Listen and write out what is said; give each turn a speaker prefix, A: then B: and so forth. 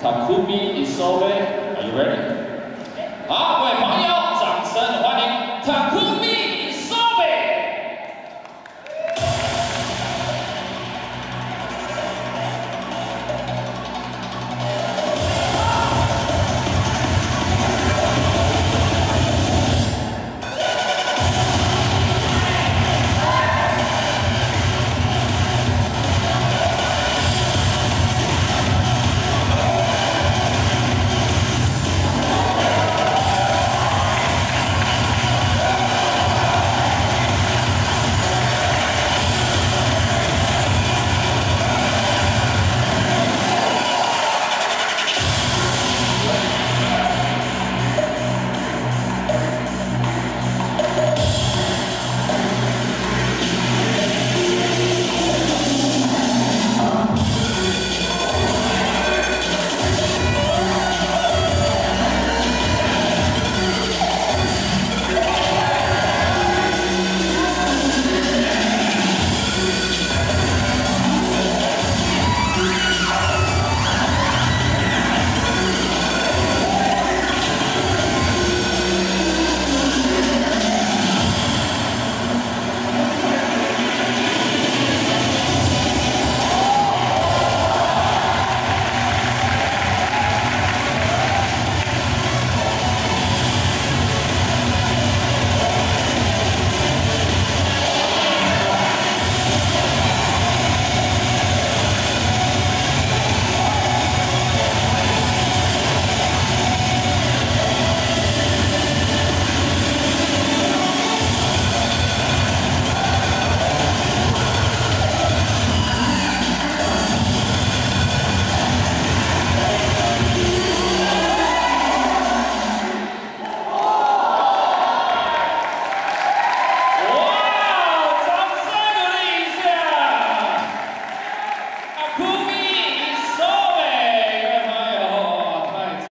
A: Takumi Isobe. Are you ready? Ah, 好，各位朋友。